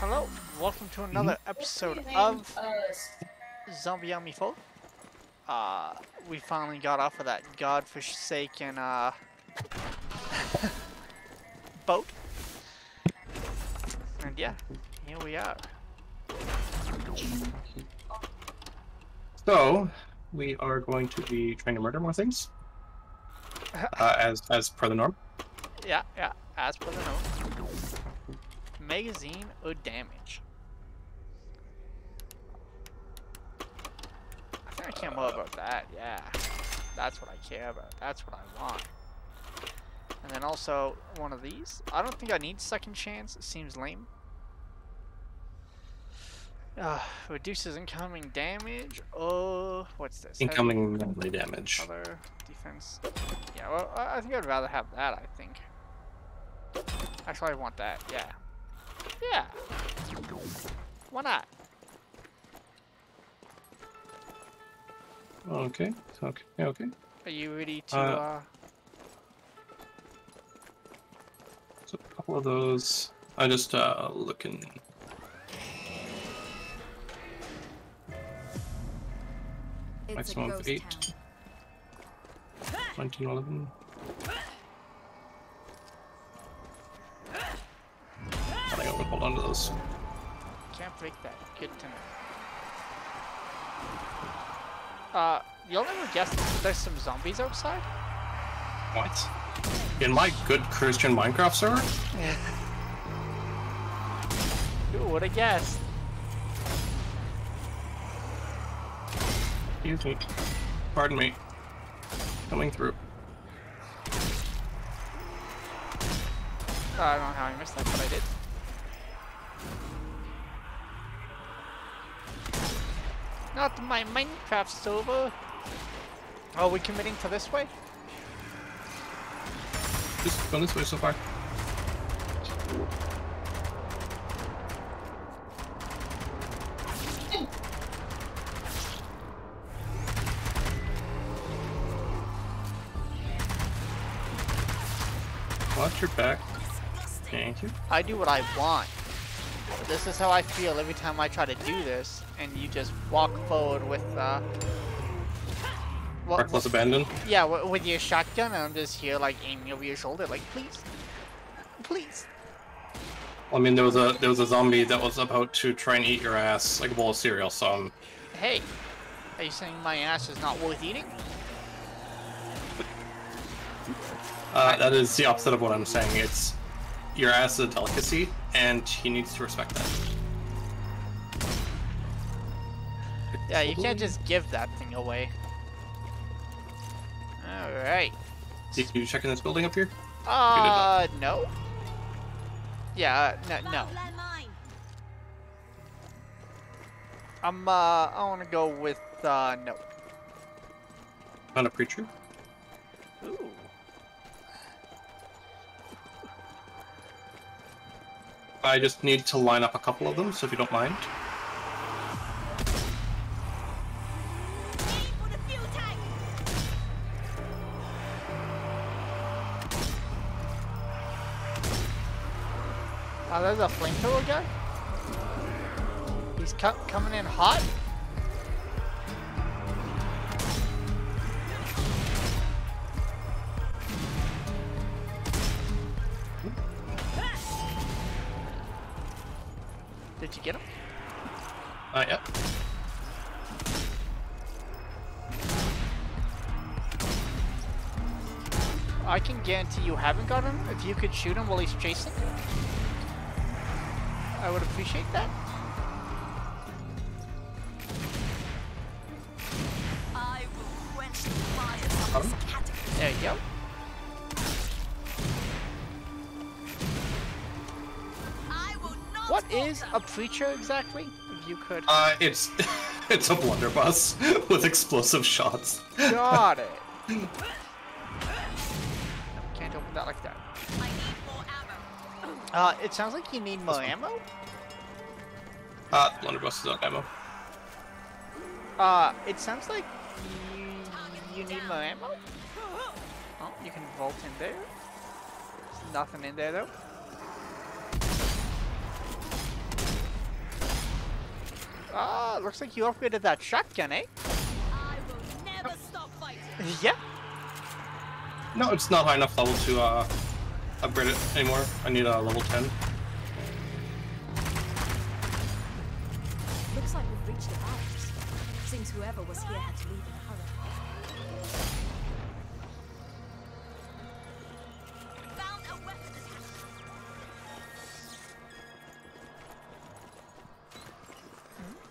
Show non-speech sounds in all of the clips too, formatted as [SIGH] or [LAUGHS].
Hello, welcome to another episode of Zombie Army 4. Uh, we finally got off of that godforsaken, uh, [LAUGHS] boat. And yeah, here we are. So, we are going to be trying to murder more things, [LAUGHS] uh, as as per the norm. Yeah, yeah, as per the note. Magazine or damage? I think I care more about that, yeah. That's what I care about. That's what I want. And then also, one of these. I don't think I need second chance. It seems lame. Uh, reduces incoming damage. Oh, what's this? Incoming melee damage. Other defense. Yeah, well, I I think I'd rather have that, I think. Actually, I want that, yeah. Yeah. Why not? Okay, okay, okay. Are you ready to, Uh, uh, So a couple of those. I'm just uh looking. It's Maximum of eight. town. 19, 11. I think I'm gonna hold on to those. can't break that. Good to know. Uh, you'll never guess there's some zombies outside? What? In my good Christian Minecraft server? Yeah. [LAUGHS] Who would have guessed? Excuse me. Pardon me. Coming through. I don't know how I missed that, but I did. Not my Minecraft server. Are we committing to this way? Just gone this way so far. Watch your back. Thank you. I do what I want. This is how I feel every time I try to do this, and you just walk forward with, uh... What, Reckless abandon. yeah, with your shotgun, and I'm just here, like, aiming over your shoulder, like, please. Please. I mean, there was a there was a zombie that was about to try and eat your ass like a bowl of cereal. So um, Hey, are you saying my ass is not worth eating? uh, that is the opposite of what I'm saying. It's your ass is a delicacy, and he needs to respect that. Yeah, you can't just give that thing away. Alright. Did you check in this building up here? Uh, no. Yeah, uh, no, no. I'm, uh, I want to go with, uh, no. Found a preacher. Ooh. I just need to line up a couple of them, so if you don't mind. Oh, there's a flamethrower guy? He's co coming in hot? Did you get him? Uh, yeah. I can guarantee you haven't got him. If you could shoot him while he's chasing, I would appreciate that. I will quench the fires of this cataclysm. There you go. I will not What a preacher exactly? If you could. Uh, it's [LAUGHS] it's a blunderbuss [LAUGHS] with explosive shots. Got it. [LAUGHS] Uh, it sounds like you need more ammo. Uh, blunderbuss is on ammo. Uh, it sounds like you, you need more ammo. Oh, you can vault in there. There's nothing in there though. Ah, looks like you upgraded that shotgun, eh? I will never stop fighting. [LAUGHS] yeah. No, it's not high enough level to uh, upgrade it anymore. I need a level 10. Looks like we've reached the barracks. Seems whoever was here had to leave in a hurry. Found a weapon attachment.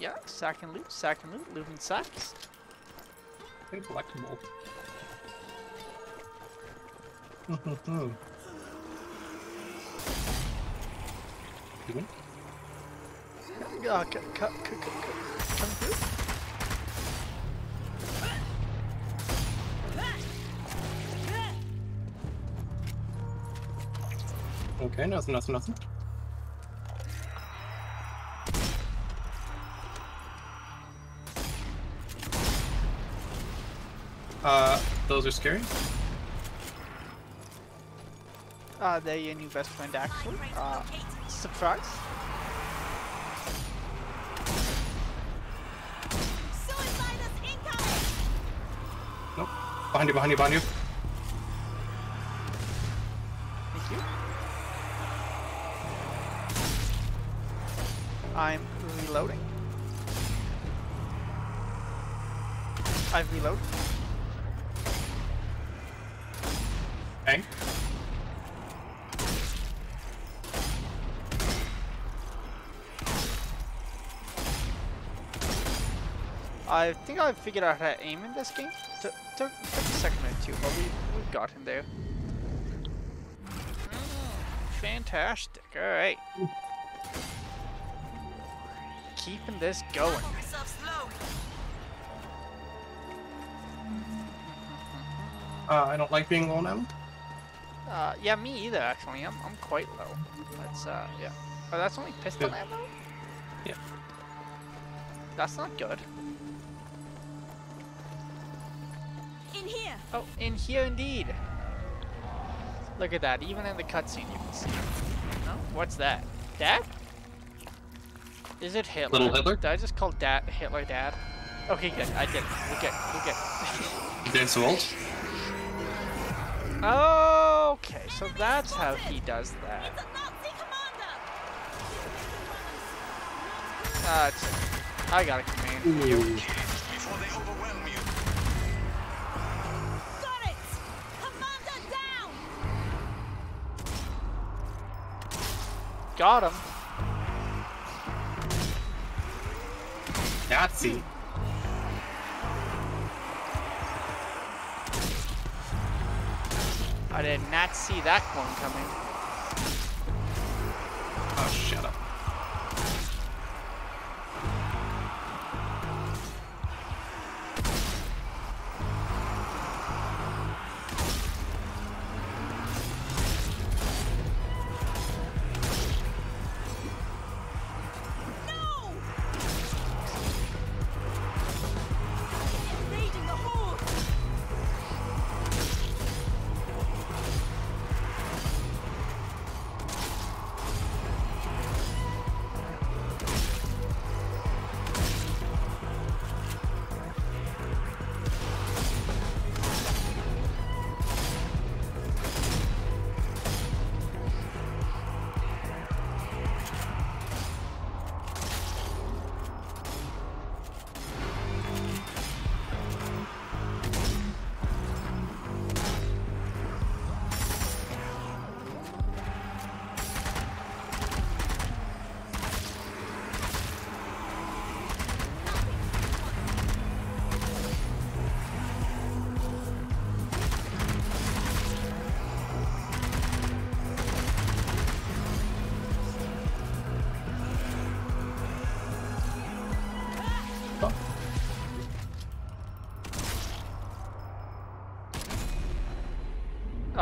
Yeah, sack and loot, sack and loot, loot and sacks. I think collectible. [LAUGHS] Hmm, hmm, hmm. Excuse me? Uh, c- c- c- c- c- come through. Okay, nothing, nothing, nothing. Uh, those are scary. Uh, they're your new best friend, actually. Uh, surprise. Nope. Behind you, behind you, behind you. Thank you. I'm reloading. I've reloaded. Bang. I think I figured out how to aim in this game. Took, took, took a second or two, but we, we got him there. Mm, fantastic. Alright. Keeping this going. Level myself slow. Uh, I don't like being low now. Uh, yeah, me either, actually. I'm, I'm quite low. That's, uh, yeah. Oh, that's only pistol Good. ammo? Yeah. That's not good. In here. Oh, in here indeed. Look at that. Even in the cutscene, you can see. No? What's that? Dad? Is it Hitler? Little Hitler? Did I just call Dad Hitler Dad? Okay, good. I did. We're good. We're good. Dance Vault. okay, so that's how he does that. It's a Nazi commander. That's it. I got a command. You. Got him. Nazi. I did not see that one coming. Oh, shut up.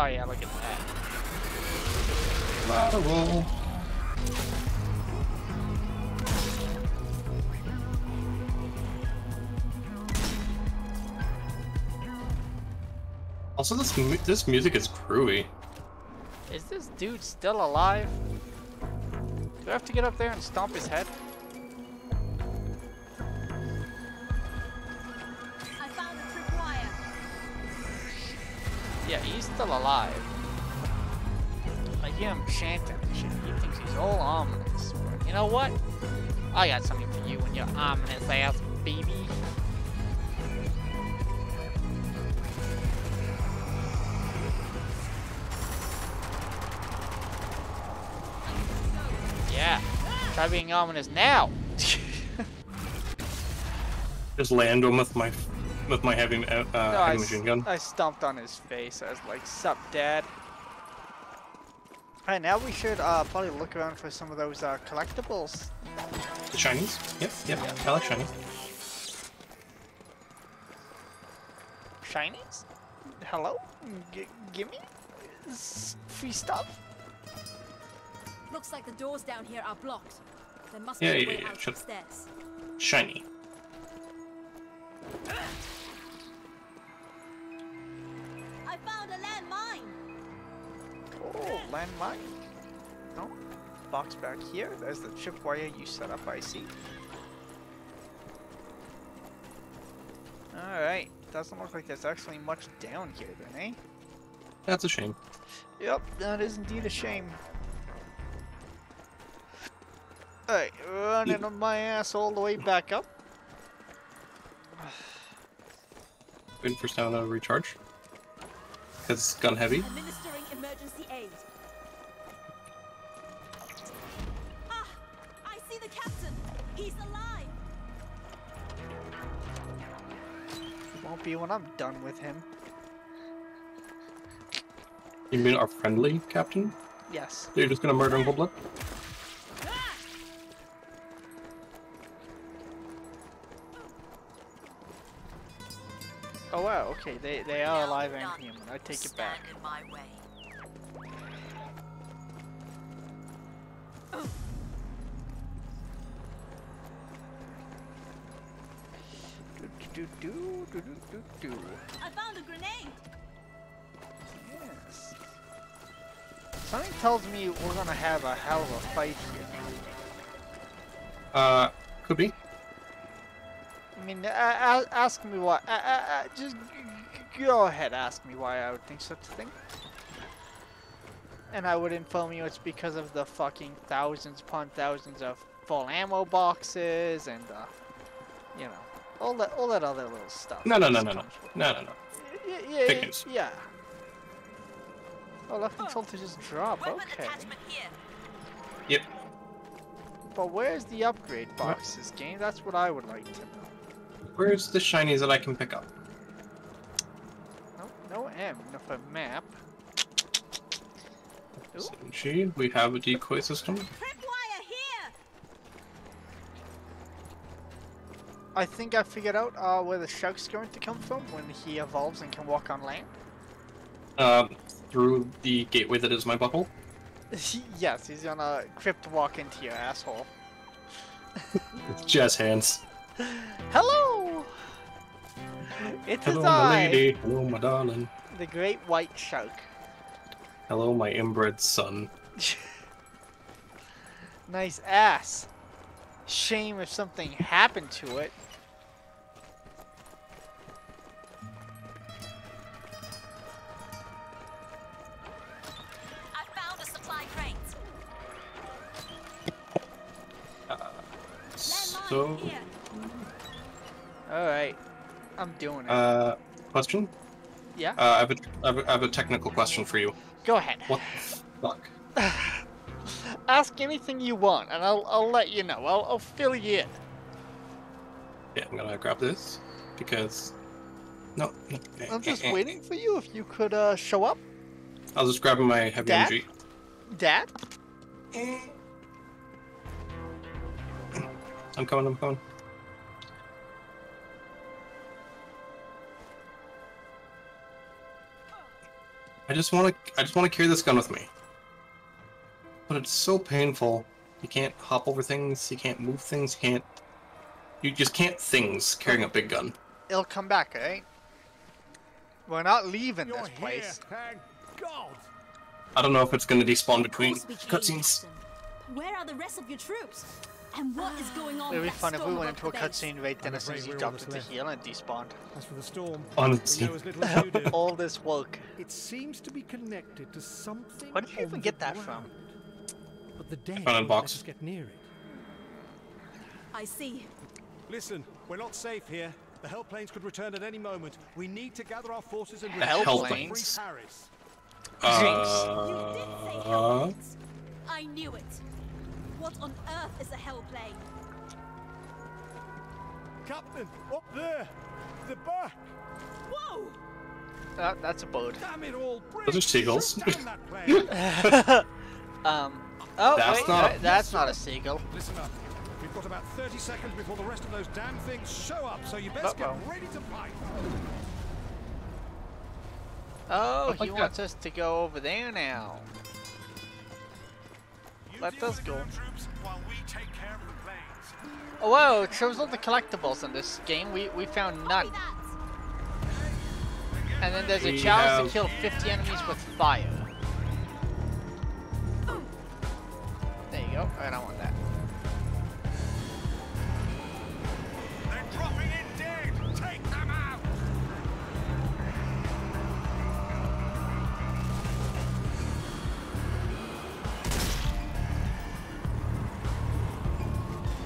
Oh yeah, look at that. Lateral. Also, this mu this music is groovy. Is this dude still alive? Do I have to get up there and stomp his head? Yeah, he's still alive. I hear him chanting. He thinks he's all ominous. But you know what? I got something for you and your ominous ass, baby. Yeah. Try being ominous now. [LAUGHS] Just land him with my with my heavy uh, No, uh, I, heavy machine gun. I stomped on his face. I was like, "Sup, Dad?" Alright, now we should uh, probably look around for some of those uh, collectibles. The shinies. Yep, yep. I like shinies. Shinies? Hello? G- gimme? S- free stuff? Looks like the doors down here are blocked. There must Yeah, be a way yeah, out shut- upstairs. Shiny. Oh, landmine. No? Box back here. There's the tripwire you set up, I see. Alright. Doesn't look like there's actually much down here then, eh? That's a shame. Yep, that is indeed a shame. Alright, running on my ass all the way back up. Waiting for stamina to recharge. Cause it's gun heavy. Administering emergency aid. He's alive. Won't be when I'm done with him. You mean our friendly captain? Yes. You're just gonna murder him cold blood? Oh wow, okay, they, they are alive and human. I take it back. in my way. Do, do, do, do, do, do, do. I found a grenade. Yes. Something tells me we're gonna have a hell of a fight here. Uh, could be. I mean, uh, ask me why. Uh, uh, uh, just g- g- go ahead, ask me why I would think such a thing. And I would inform you it's because of the fucking thousands upon thousands of full ammo boxes and, uh, you know, all that, all that other little stuff. No, no, no, no, no, no, no, no. Y- yeah, Fake yeah, news. yeah. Oh, left control to just drop. Okay. Yep. But where's the upgrade boxes, game? That's what I would like to know. Where's the shinies that I can pick up? No, no M, no for map. Ooh. We have a decoy system. Tripwire here. I think I figured out uh, where the shark's going to come from when he evolves and can walk on land. Um, through the gateway that is my bubble. [LAUGHS] yes, he's gonna crypt walk into your asshole. It's [LAUGHS] jazz hands. Hello! It is Hello, my I, lady. Hello, my darling. the great white shark. Hello, my inbred son. [LAUGHS] nice ass. Shame if something happened to it. I found a supply crate. Landmine So. Alright, I'm doing it. uh, question? yeah? Uh, I have, a, I, have a, I have a technical question for you. Go ahead. What the fuck? Ask anything you want, and I'll, I'll let you know. I'll, I'll fill you in. Yeah, I'm gonna grab this because. No, no. I'm just waiting for you if you could uh, show up. I was just grabbing my heavy Dad? energy. Dad? I'm coming. I'm coming. I just want to. I just want to carry this gun with me. But it's so painful. You can't hop over things. You can't move things. You can't. You just can't things carrying a big gun. It'll come back, alright? We're not leaving You're this place. here, God. I don't know if it's going to despawn between course we came, cutscenes. Where are the rest of your troops? And what is going on It'd be fun if we went into a cutscene right then as soon as afraid you we're all jumped into heal and despawned. As for the storm, Honestly. we know as little as you [LAUGHS] do. All this work. It seems to be connected to something. Where did you even get that from? Ground. But the dead found it in a won't box. let us get near it. I see. Listen, we're not safe here. The Hell planes could return at any moment. We need to gather our forces and The Hell Hell free planes? Paris. You did say Uh. I knew it. What on earth is a hell plane? Captain, up there! The back! Whoa! That, that's a bird. Damn it all! Those are seagulls. Shoot down that plane. [LAUGHS] [LAUGHS] Um. Oh, That's wait, not a- wait, that's not a seagull. Listen up. We've got about 30 seconds before the rest of those damn things show up, so you best Uh-oh. get ready to fight. Oh, oh like he that. wants us to go over there now. You Let us go. troops while we take care of the planes. Oh, whoa, it shows all the collectibles in this game. We, we found none. And then there's a We challenge to kill 50 enemies with fire. I don't want that. They're dropping in dead. Take them out.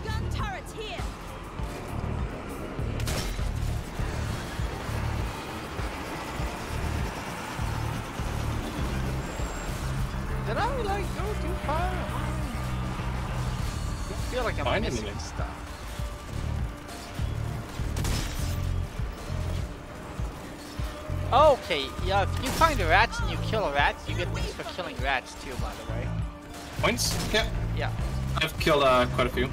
Gun turret here. Did I like go too far? I feel like I'm Finding missing it. stuff. Okay, yeah, if you find rats and you kill rats, you get things for killing rats too, by the way. points? Yeah. Yeah. I've killed uh, quite a few.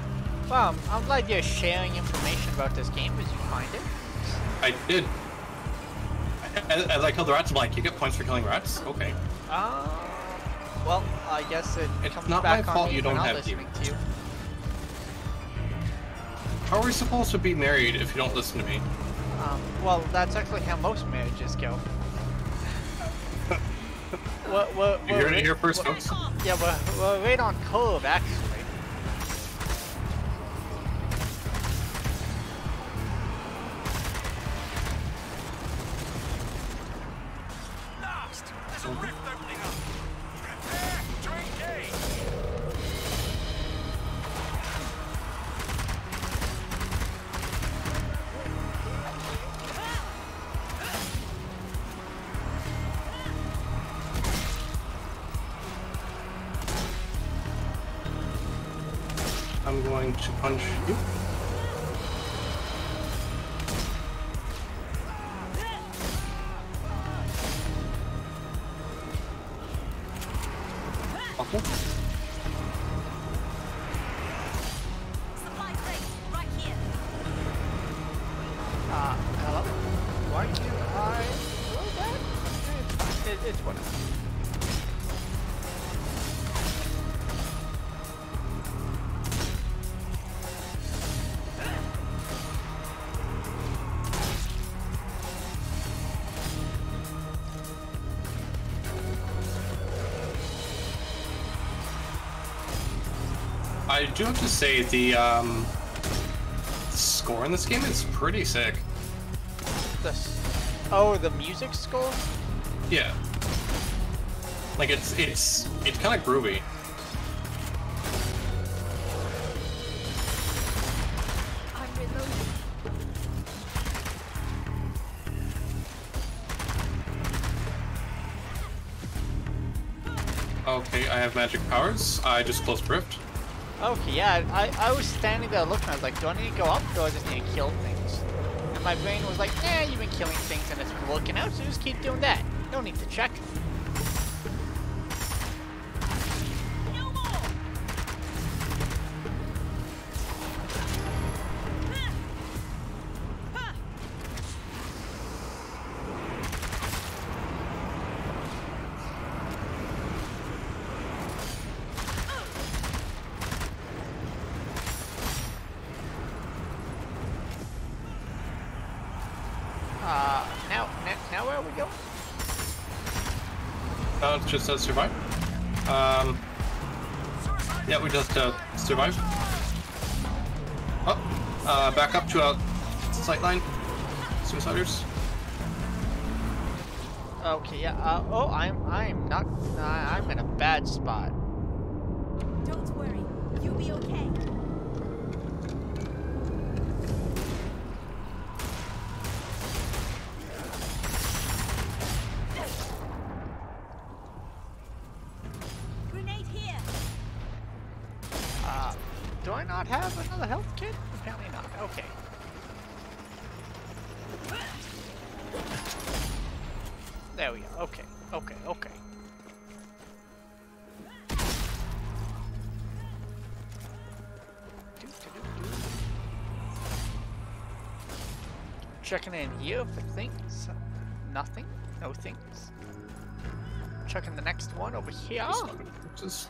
Well, I'm- glad you're sharing information about this game as you find it. I did. As, as I killed the rats, I'm like, you get points for killing rats? Okay. Uh, well, I guess it It's comes not back my on fault you don't have you. How are we supposed to be married if you don't listen to me? Um, well, that's actually how most marriages go. [LAUGHS] we're, we're, You we're heard it here first, folks. Yeah, we're, we're right on curve, actually. Punch you. Okay. Do have to say the um, score in this game is pretty sick. This. Oh, the music score? Yeah. Like it's it's it's kind of groovy. Okay, I have magic powers. I just closed Rift. Okay, yeah, I, I was standing there looking, I was like, do I need to go up, or do I just need to kill things? And my brain was like, nah, you've been killing things and it's been working out, so just keep doing that. No need to check. Just says survive. Um, yeah, we just uh, survived. Oh, uh, back up to a sight line. Suiciders. Okay, yeah. Uh, oh, I'm I'm not. I'm in a bad spot. Don't worry, you'll be okay. Grenade here. Uh, do I not have another health kit? Apparently not. Okay. There we go. Okay. Okay. Okay. Checking in here for things. Nothing. No things. Checking the next one over here. Just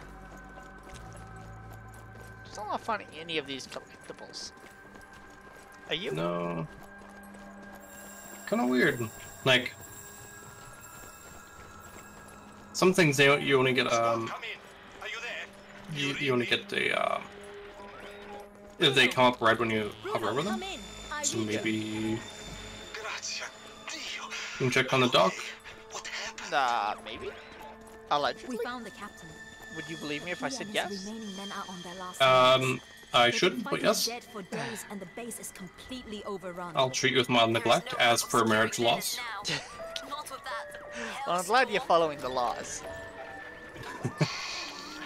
Still not finding any of these collectibles. Are you? no. Kind of weird. Like some things they you only get um Come in. Are you there? you, you only get the um if they come up right when you hover over them. come in. I So maybe Grazie Dio. you can check on the dock. What happened? Uh, maybe. Allegedly. We found the captain. Would you believe me if I said yes? remaining men are on their last Um. I They've should, but yes. for days, and the base is completely overrun. I'll treat you with mild neglect as per marriage laws. Not with that. Well, I'm glad you're following the laws. [LAUGHS]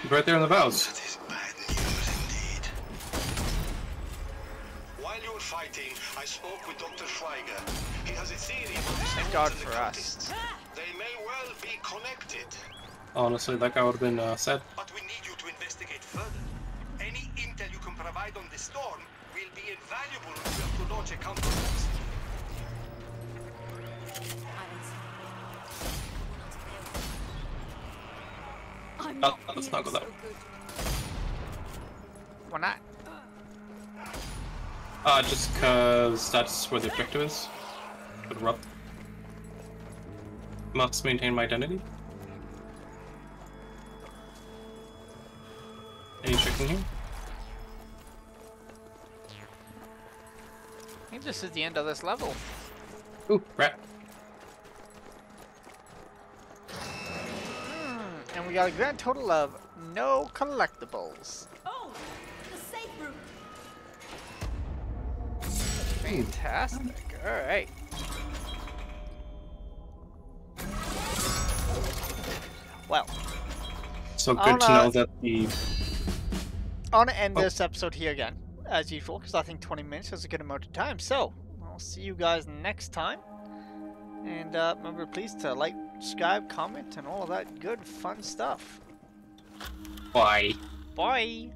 Right there in the vows. That is bad news indeed. While you were fighting, I spoke with Dr. Schweiger. He has a theory about the Thank God and the for us. They may well be connected, Honestly, that guy would have been uh, sad. but we need you to investigate further. Any intel you can provide on the storm will be invaluable if we have to launch a counter-offensive. I'm not let's not go that so way. Why not? Uh, just cause that's where the objective is. Good rub. Must maintain my identity. Any checking here? I think this is the end of this level. Ooh, rat. Hmm, and we got a grand total of no collectibles. Oh, the safe room. Fantastic. Alright. Well, So I'll good to know that the I want to end Oh. this episode here again, as usual, because I think 20 minutes is a good amount of time. So, I'll see you guys next time. And uh, remember, please, to like, subscribe, comment, and all of that good, fun stuff. Bye. Bye!